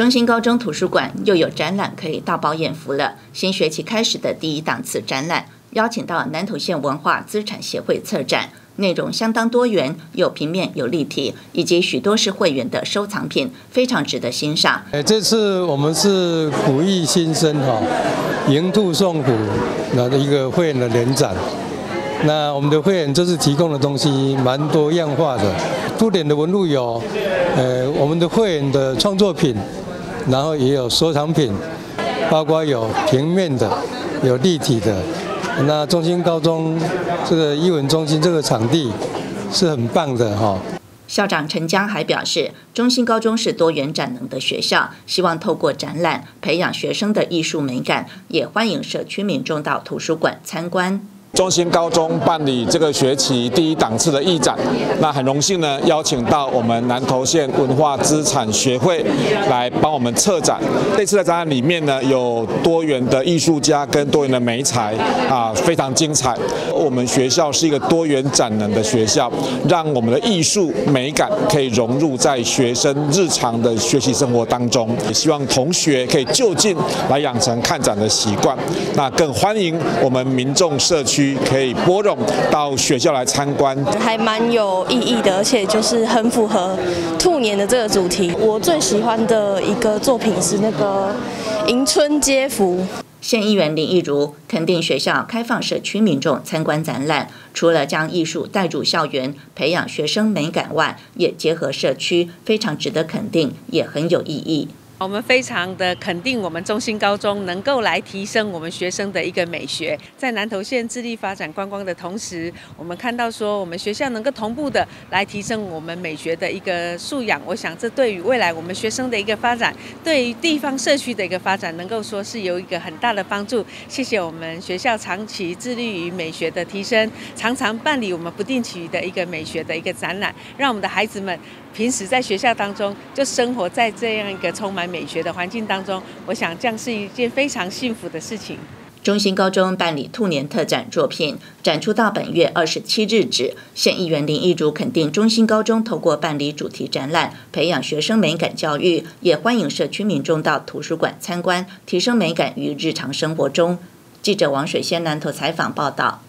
中心高中图书馆又有展览可以大饱眼福了。新学期开始的第一档次展览，邀请到南投县文化资产协会策展，内容相当多元，有平面、有立体，以及许多是会员的收藏品，非常值得欣赏。哎，这次我们是古意新生哈，迎兔送虎那的一个会员的联展。那我们的会员这次提供的东西蛮多样化的，多点的文路有，呃，我们的会员的创作品。然后也有收藏品，包括有平面的，有立体的。那中心高中这个艺文中心这个场地是很棒的哈。校长陈江还表示，中心高中是多元展能的学校，希望透过展览培养学生的艺术美感，也欢迎社区民众到图书馆参观。中心高中办理这个学期第一档次的艺展，那很荣幸呢，邀请到我们南投县文化资产学会来帮我们策展。这次的展览里面呢，有多元的艺术家跟多元的媒材啊，非常精彩。我们学校是一个多元展能的学校，让我们的艺术美感可以融入在学生日常的学习生活当中。也希望同学可以就近来养成看展的习惯。那更欢迎我们民众社区。可以拨冗到学校来参观，还蛮有意义的，而且就是很符合兔年的这个主题。我最喜欢的一个作品是那个迎春接福。县议员林义如肯定学校开放社区民众参观展览，除了将艺术带入校园，培养学生美感外，也结合社区，非常值得肯定，也很有意义。我们非常的肯定，我们中心高中能够来提升我们学生的一个美学，在南投县致力发展观光的同时，我们看到说我们学校能够同步的来提升我们美学的一个素养。我想这对于未来我们学生的一个发展，对于地方社区的一个发展，能够说是有一个很大的帮助。谢谢我们学校长期致力于美学的提升，常常办理我们不定期的一个美学的一个展览，让我们的孩子们平时在学校当中就生活在这样一个充满。美学的环境当中，我想这样是一件非常幸福的事情。中心高中办理兔年特展作品，展出到本月二十七日止。县议员林义竹肯定中心高中透过办理主题展览，培养学生美感教育，也欢迎社区民众到图书馆参观，提升美感于日常生活中。记者王水仙南投采访报道。